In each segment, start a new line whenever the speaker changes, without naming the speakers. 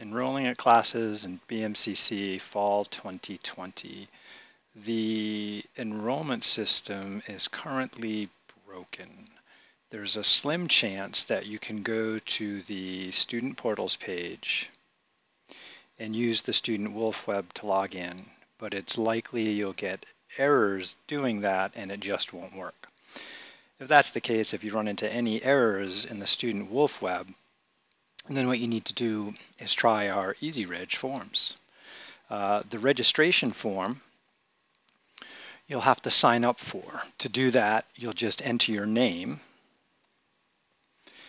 enrolling at classes in BMCC fall 2020. The enrollment system is currently broken. There's a slim chance that you can go to the student portals page and use the student WolfWeb to log in, but it's likely you'll get errors doing that and it just won't work. If that's the case, if you run into any errors in the student WolfWeb, and then what you need to do is try our EasyReg forms. Uh, the registration form you'll have to sign up for. To do that, you'll just enter your name,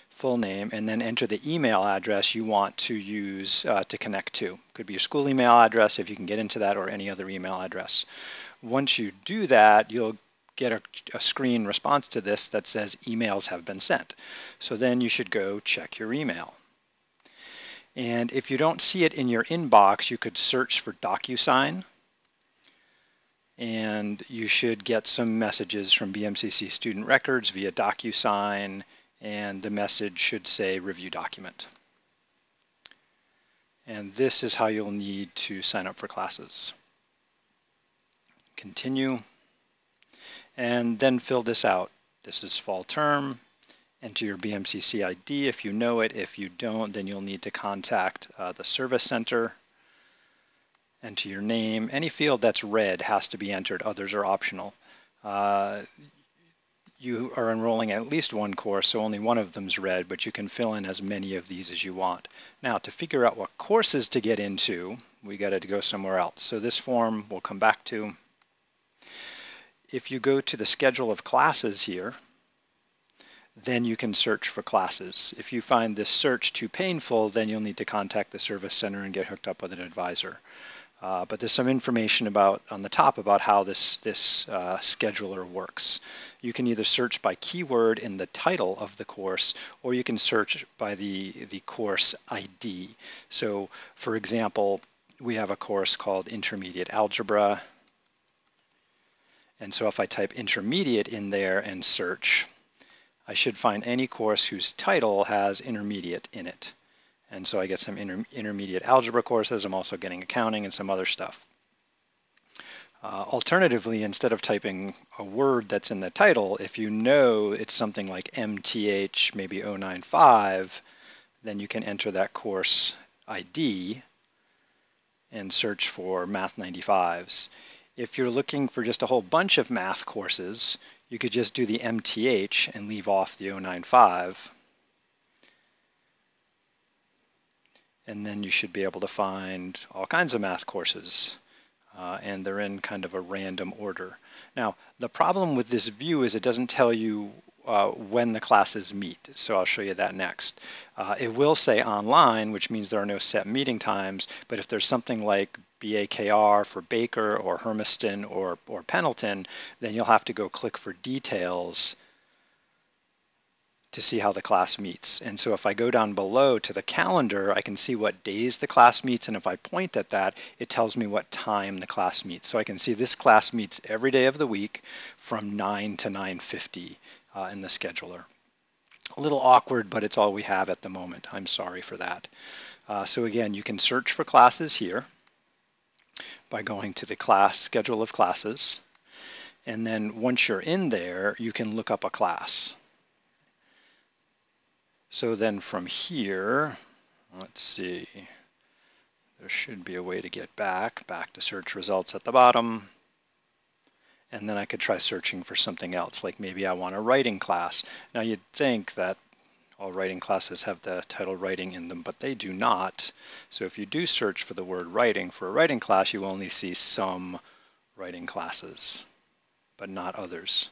full name, and then enter the email address you want to use uh, to connect to. Could be your school email address if you can get into that or any other email address. Once you do that, you'll get a, a, screen response to this that says emails have been sent. So then you should go check your email. And if you don't see it in your inbox, you could search for DocuSign. And you should get some messages from BMCC student records via DocuSign, and the message should say review document. And this is how you'll need to sign up for classes. Continue, and then fill this out. This is fall term, enter your BMCC ID if you know it. If you don't, then you'll need to contact uh, the service center. Enter your name. Any field that's red has to be entered. Others are optional. Uh, you are enrolling at least one course, so only one of them's red, but you can fill in as many of these as you want. Now, to figure out what courses to get into, we got to go somewhere else. So this form we'll come back to. If you go to the schedule of classes here, then you can search for classes. If you find this search too painful, then you'll need to contact the service center and get hooked up with an advisor. Uh, but there's some information about on the top about how this, this uh, scheduler works. You can either search by keyword in the title of the course, or you can search by the, the course ID. So for example, we have a course called Intermediate Algebra. And so if I type intermediate in there and search, I should find any course whose title has intermediate in it. And so I get some inter intermediate algebra courses. I'm also getting accounting and some other stuff. Uh, alternatively, instead of typing a word that's in the title, if you know it's something like MTH, maybe 095, then you can enter that course ID and search for Math 95s. If you're looking for just a whole bunch of math courses, you could just do the MTH and leave off the 095. And then you should be able to find all kinds of math courses. Uh, and they're in kind of a random order. Now, the problem with this view is it doesn't tell you uh, when the classes meet. So I'll show you that next. Uh, it will say online, which means there are no set meeting times, but if there's something like BAKR for Baker or Hermiston or, or Pendleton, then you'll have to go click for details to see how the class meets. And so if I go down below to the calendar, I can see what days the class meets. And if I point at that, it tells me what time the class meets. So I can see this class meets every day of the week from 9 to 9.50 uh, in the scheduler. A little awkward, but it's all we have at the moment. I'm sorry for that. Uh, so again, you can search for classes here by going to the class schedule of classes. And then once you're in there, you can look up a class. So then from here, let's see, there should be a way to get back, back to search results at the bottom. And then I could try searching for something else, like maybe I want a writing class. Now you'd think that all writing classes have the title writing in them, but they do not. So if you do search for the word writing for a writing class, you only see some writing classes, but not others.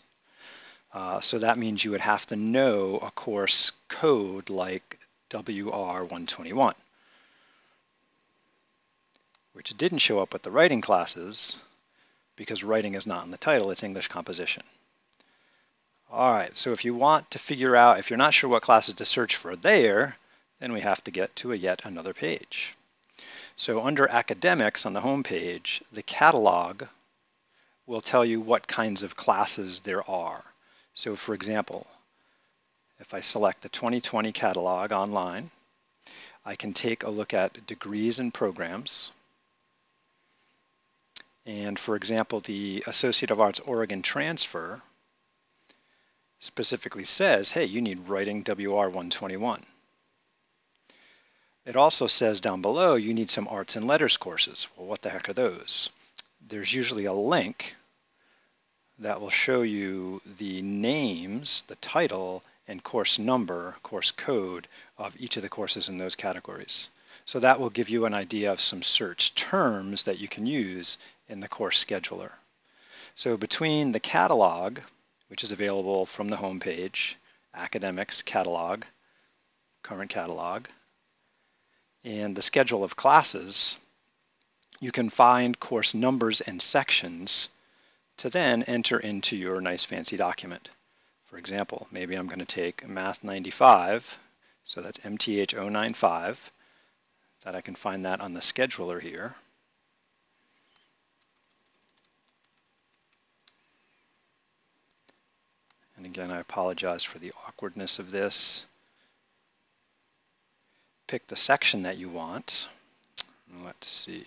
Uh, so that means you would have to know a course code like WR121, which didn't show up with the writing classes because writing is not in the title, it's English composition. All right, so if you want to figure out, if you're not sure what classes to search for there, then we have to get to a yet another page. So under academics on the home page, the catalog will tell you what kinds of classes there are. So for example, if I select the 2020 catalog online, I can take a look at degrees and programs. And for example, the Associate of Arts Oregon transfer specifically says, hey, you need writing WR 121. It also says down below you need some arts and letters courses. Well, what the heck are those? There's usually a link that will show you the names, the title, and course number, course code of each of the courses in those categories. So that will give you an idea of some search terms that you can use in the course scheduler. So between the catalog, which is available from the home page, academics catalog, current catalog, and the schedule of classes, you can find course numbers and sections to then enter into your nice fancy document. For example, maybe I'm going to take Math 95, so that's MTH 095, that I can find that on the scheduler here. And again, I apologize for the awkwardness of this pick the section that you want. Let's see.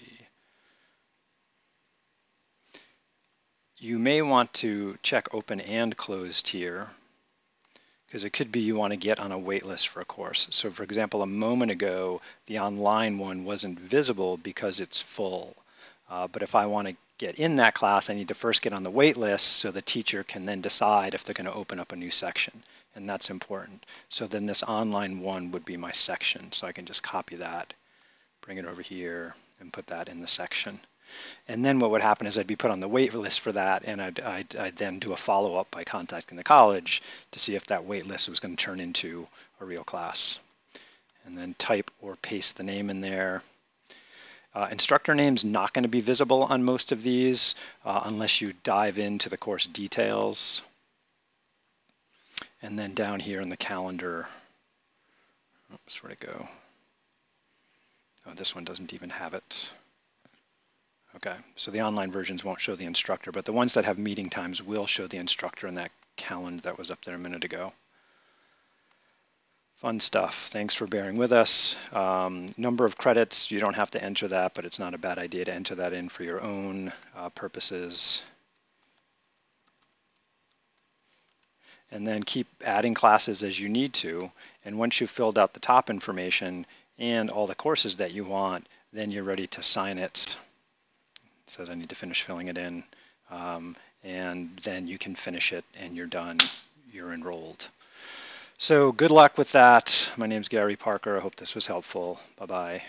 You may want to check open and closed here because it could be you want to get on a wait list for a course. So for example, a moment ago, the online one wasn't visible because it's full. Uh, but if I want to get in that class, I need to first get on the wait list so the teacher can then decide if they're going to open up a new section and that's important. So then this online one would be my section. So I can just copy that, bring it over here, and put that in the section. And then what would happen is I'd be put on the wait list for that, and I'd, I'd, I'd then do a follow-up by contacting the college to see if that wait list was going to turn into a real class. And then type or paste the name in there. Uh, instructor name's not going to be visible on most of these uh, unless you dive into the course details. And then down here in the calendar, oops, where'd it go? Oh, this one doesn't even have it. Okay, so the online versions won't show the instructor, but the ones that have meeting times will show the instructor in that calendar that was up there a minute ago. Fun stuff. Thanks for bearing with us. Um, number of credits, you don't have to enter that, but it's not a bad idea to enter that in for your own uh, purposes. and then keep adding classes as you need to. And once you've filled out the top information and all the courses that you want, then you're ready to sign it. It says I need to finish filling it in. Um, and then you can finish it and you're done. You're enrolled. So good luck with that. My name is Gary Parker. I hope this was helpful. Bye-bye.